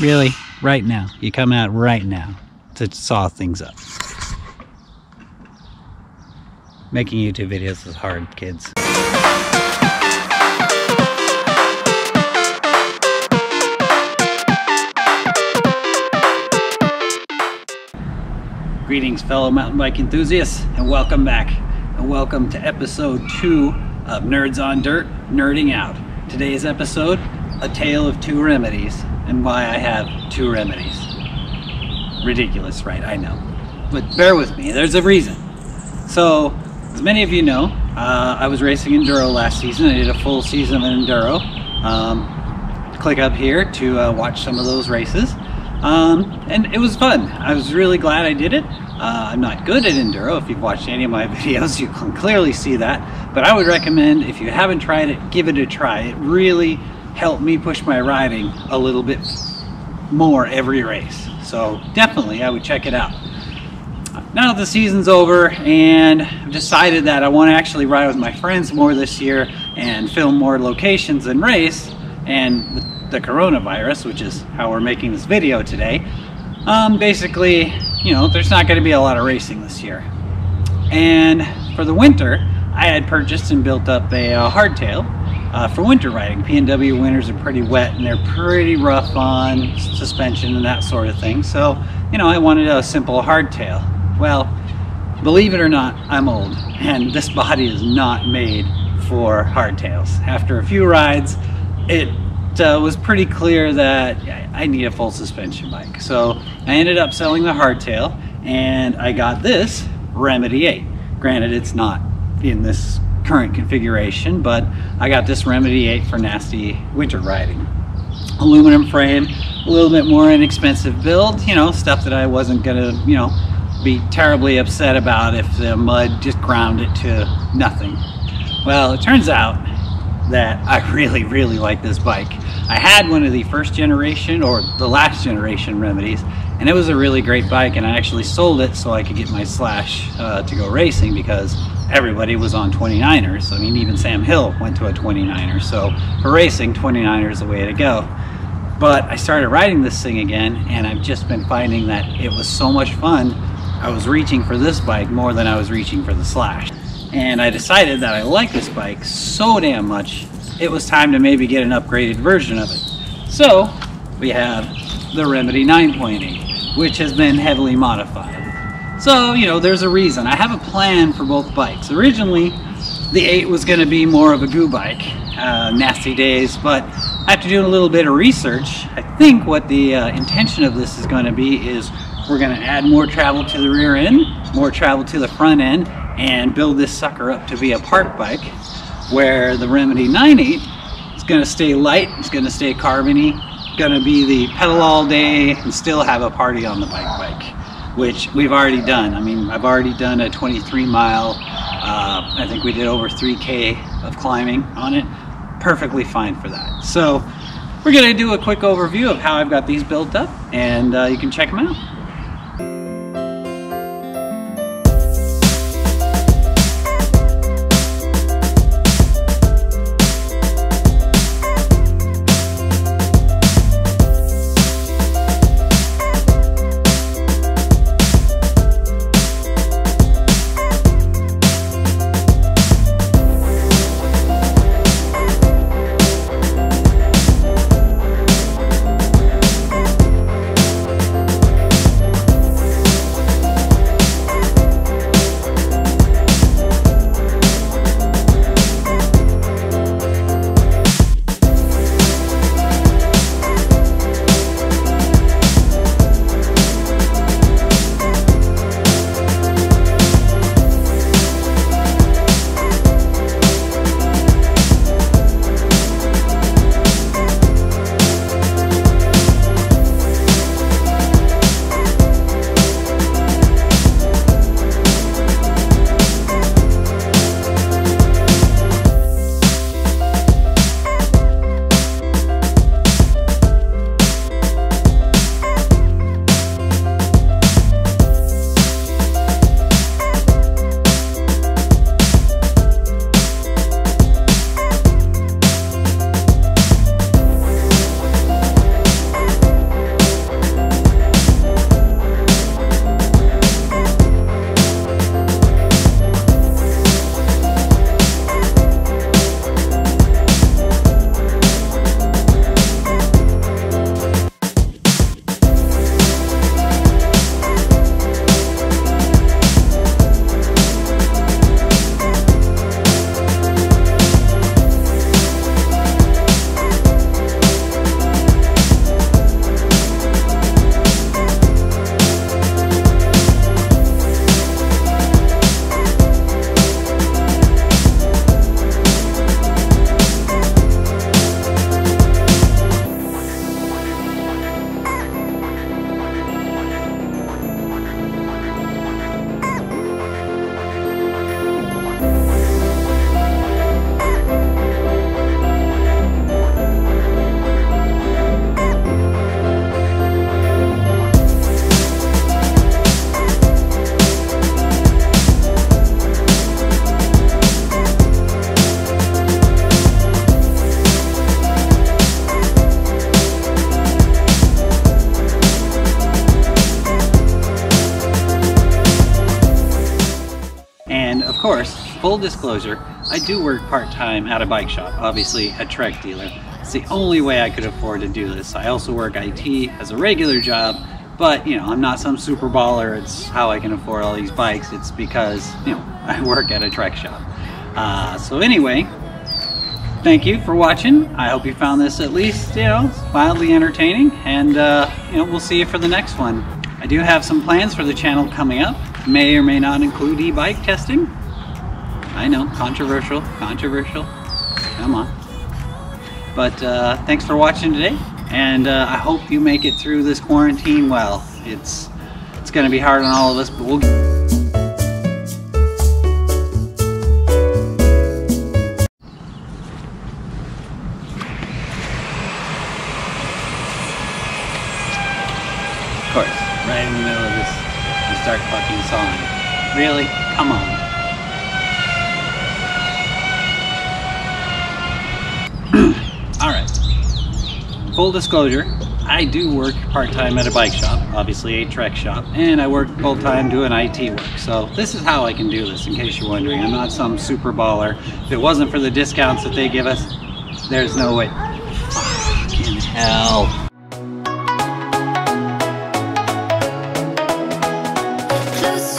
Really? Right now? You come out right now to saw things up. Making YouTube videos is hard, kids. Greetings, fellow mountain bike enthusiasts, and welcome back. And welcome to episode two of Nerds on Dirt Nerding Out. Today's episode A Tale of Two Remedies and why I have two remedies. Ridiculous, right? I know. But bear with me, there's a reason. So, as many of you know, uh, I was racing Enduro last season. I did a full season of Enduro. Um, click up here to uh, watch some of those races. Um, and it was fun. I was really glad I did it. Uh, I'm not good at enduro. If you've watched any of my videos, you can clearly see that. But I would recommend, if you haven't tried it, give it a try. It really helped me push my riding a little bit more every race. So definitely, I would check it out. Now that the season's over and I've decided that I want to actually ride with my friends more this year and film more locations and race and the coronavirus, which is how we're making this video today, um, basically, you know, there's not going to be a lot of racing this year. And for the winter, I had purchased and built up a, a hardtail uh, for winter riding. PNW winters are pretty wet and they're pretty rough on suspension and that sort of thing. So, you know, I wanted a simple hardtail. Well, believe it or not, I'm old and this body is not made for hardtails. After a few rides, it uh, was pretty clear that I need a full suspension bike. So I ended up selling the hardtail and I got this Remedy 8. Granted, it's not in this current configuration, but I got this Remedy 8 for nasty winter riding. Aluminum frame, a little bit more inexpensive build, you know, stuff that I wasn't gonna, you know, be terribly upset about if the mud just ground it to nothing. Well, it turns out that I really, really like this bike. I had one of the first generation or the last generation remedies, and it was a really great bike. And I actually sold it so I could get my slash uh, to go racing because everybody was on 29ers. I mean, even Sam Hill went to a 29er. So for racing, 29er is the way to go. But I started riding this thing again, and I've just been finding that it was so much fun. I was reaching for this bike more than I was reaching for the slash and I decided that I like this bike so damn much, it was time to maybe get an upgraded version of it. So we have the Remedy 9.8, which has been heavily modified. So, you know, there's a reason. I have a plan for both bikes. Originally, the 8 was going to be more of a goo bike, uh, nasty days, but after doing a little bit of research, I think what the uh, intention of this is going to be is we're going to add more travel to the rear end, more travel to the front end, and build this sucker up to be a park bike where the Remedy 9.8 is going to stay light, it's going to stay carbony, going to be the pedal all day and still have a party on the bike bike, which we've already done. I mean, I've already done a 23 mile, uh, I think we did over 3K of climbing on it. Perfectly fine for that. So we're to do a quick overview of how I've got these built up and uh, you can check them out. Full disclosure, I do work part-time at a bike shop, obviously a Trek dealer. It's the only way I could afford to do this. I also work IT as a regular job, but you know, I'm not some super baller. It's how I can afford all these bikes. It's because, you know, I work at a Trek shop. Uh, so anyway, thank you for watching. I hope you found this at least, you know, mildly entertaining. And, uh, you know, we'll see you for the next one. I do have some plans for the channel coming up. May or may not include e-bike testing. I know, controversial, controversial. Come on. But uh, thanks for watching today. And uh, I hope you make it through this quarantine well. It's, it's going to be hard on all of us, but we'll... Of course, right in the middle of this, you start fucking sawing. Really? Come on. full disclosure, I do work part-time at a bike shop, obviously a trek shop, and I work full-time doing IT work. So this is how I can do this, in case you're wondering. I'm not some super baller. If it wasn't for the discounts that they give us, there's no way. Fucking hell. Close